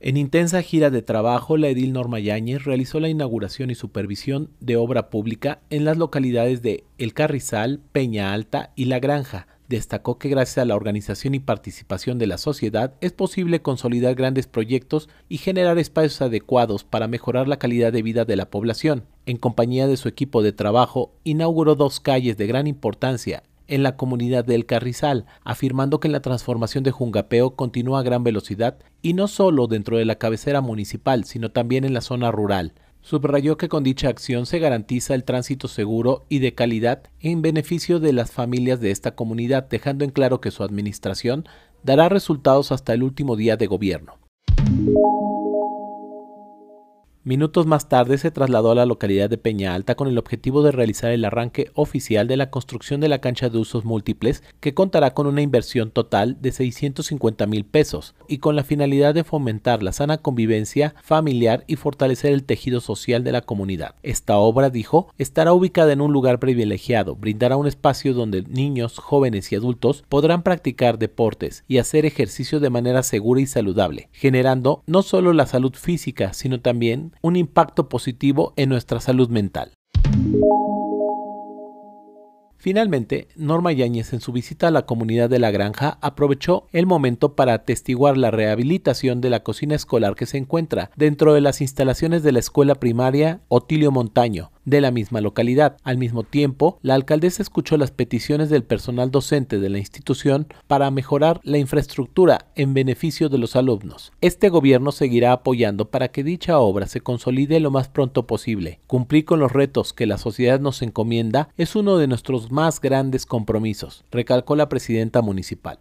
En intensa gira de trabajo, la edil Norma Yáñez realizó la inauguración y supervisión de obra pública en las localidades de El Carrizal, Peña Alta y La Granja. Destacó que gracias a la organización y participación de la sociedad es posible consolidar grandes proyectos y generar espacios adecuados para mejorar la calidad de vida de la población. En compañía de su equipo de trabajo, inauguró dos calles de gran importancia en la comunidad del Carrizal, afirmando que la transformación de Jungapeo continúa a gran velocidad y no solo dentro de la cabecera municipal, sino también en la zona rural. Subrayó que con dicha acción se garantiza el tránsito seguro y de calidad en beneficio de las familias de esta comunidad, dejando en claro que su administración dará resultados hasta el último día de gobierno. Minutos más tarde se trasladó a la localidad de Peña Alta con el objetivo de realizar el arranque oficial de la construcción de la cancha de usos múltiples que contará con una inversión total de 650 mil pesos y con la finalidad de fomentar la sana convivencia familiar y fortalecer el tejido social de la comunidad. Esta obra, dijo, estará ubicada en un lugar privilegiado, brindará un espacio donde niños, jóvenes y adultos podrán practicar deportes y hacer ejercicio de manera segura y saludable, generando no solo la salud física, sino también un impacto positivo en nuestra salud mental. Finalmente, Norma Yáñez en su visita a la comunidad de la granja aprovechó el momento para atestiguar la rehabilitación de la cocina escolar que se encuentra dentro de las instalaciones de la escuela primaria Otilio Montaño, de la misma localidad. Al mismo tiempo, la alcaldesa escuchó las peticiones del personal docente de la institución para mejorar la infraestructura en beneficio de los alumnos. Este gobierno seguirá apoyando para que dicha obra se consolide lo más pronto posible. Cumplir con los retos que la sociedad nos encomienda es uno de nuestros más grandes compromisos, recalcó la presidenta municipal.